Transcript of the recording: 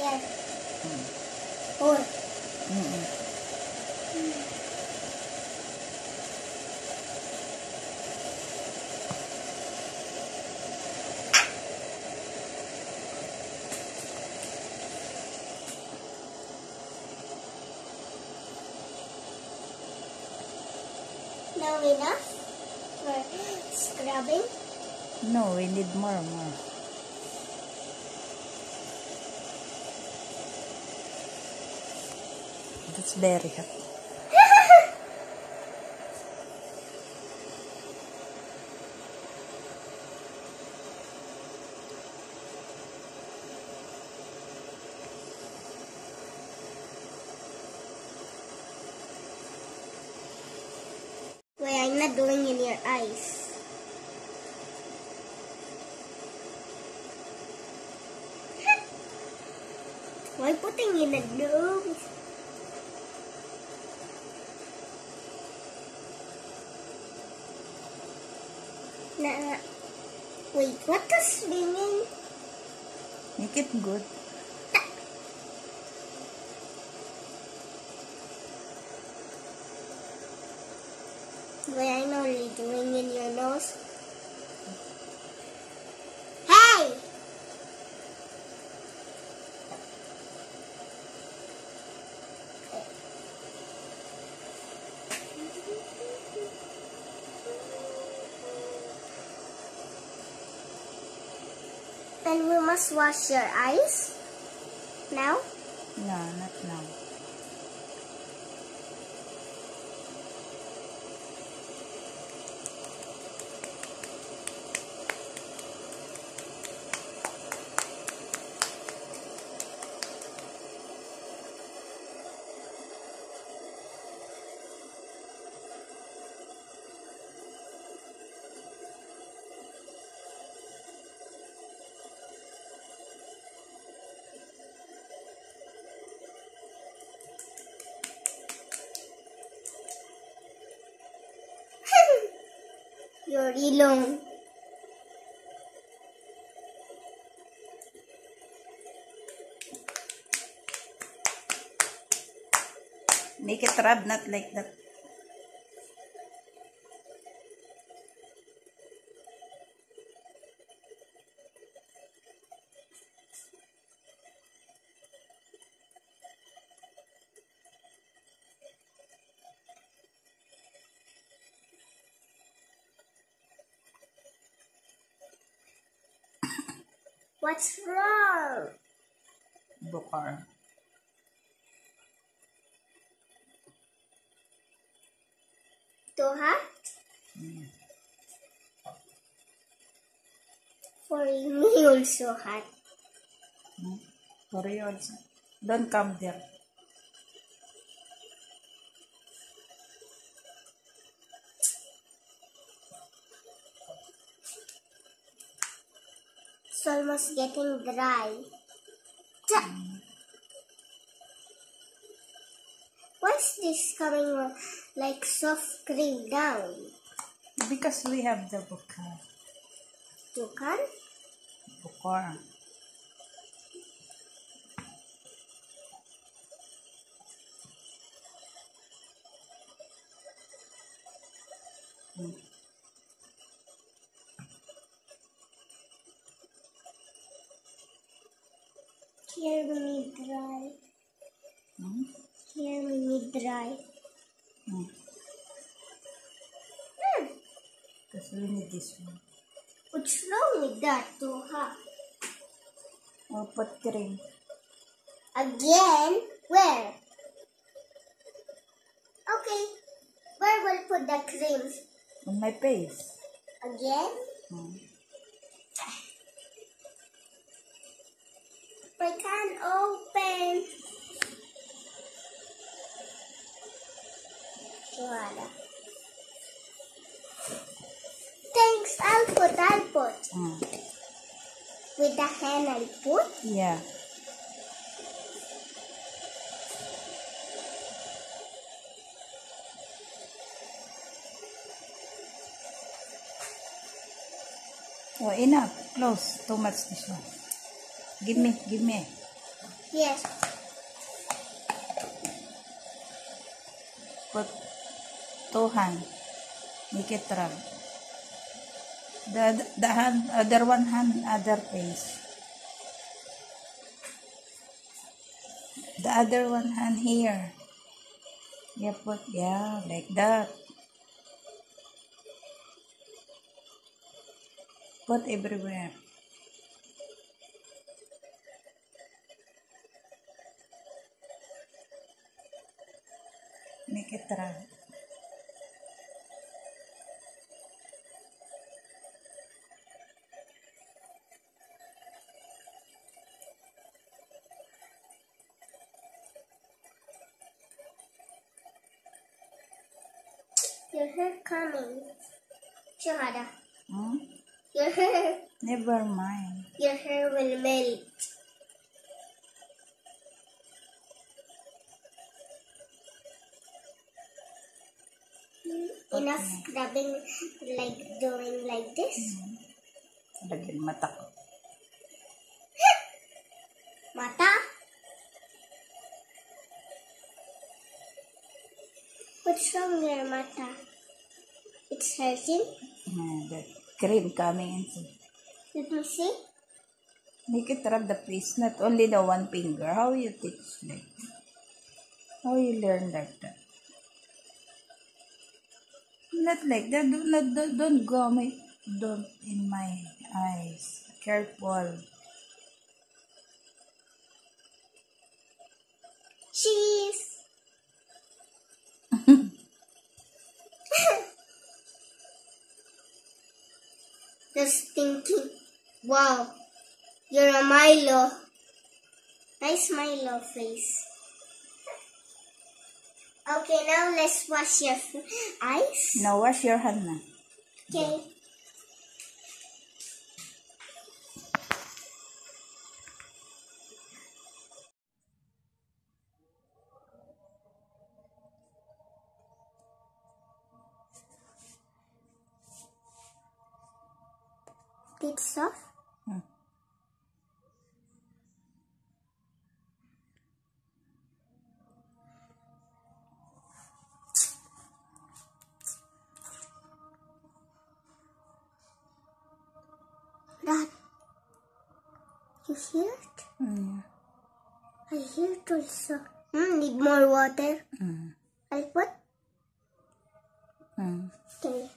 There. Mm. Four. Mm-mm. Now enough for scrubbing. No, we need more, more. That's very hot. Why I'm not doing in your eyes. Why putting in the nose? Na. Wait, what does meaning? Make it good. Why I'm only doing in And we must wash your eyes now. No, not now. Your ilong. Make it rub, not like that. What's wrong? Bukar. Too hot? Mm. For me also hot. Hmm? For you also. Don't come there. It's almost getting dry. What's this coming like soft cream down? Because we have the bukar. Tukan? Bukar. Hmm. Here we need dry. Hmm? Here we need dry. Hmm. Hmm. Because we need this one. What's wrong with that too hot? Oh, put cream. Again? Where? Okay. Where will put the cream? On my face. Again? Hmm. I can't open. Voila. Thanks, I'll put, I'll put. Hmm. With the hand I'll put. Yeah. Oh, enough. Close. Too much this one. Give me. Give me. Yes. Put two hand. Make it rub. The, the hand, other one hand, other face. The other one hand here. Yeah, put, yeah, like that. Put everywhere. Your hair coming. Shahada. Hmm? Your hair, Never mind. your hair will melt. Enough scrubbing, like doing like this. Lagyan mata ko. Mata. What's wrong with your mata? It's hurting. Yeah, the cream coming inside. Let me see. Make it rub the face, not only the one finger. How you teach like that? How you learn like that? Not like that. Don't, don't, don't go my, don't in my eyes. Careful. Cheese. Just thinking, wow, you're a Milo. Nice Milo face. Okay, now let's wash your eyes. Now wash your hand na. Okay. It's soft. Hmm. Dad, you hear it? Mm. I hear it also. Hmm, need more water. Mm. I'll put. Mm. Okay.